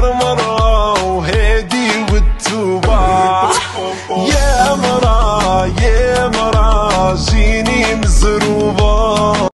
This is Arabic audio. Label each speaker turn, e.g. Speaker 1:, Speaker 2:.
Speaker 1: غير مرة وهادي والتوبة. يا مرا يا مرا جيني مزروع.